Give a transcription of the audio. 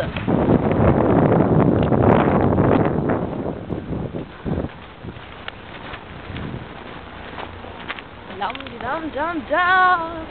Listen. dum dum dum.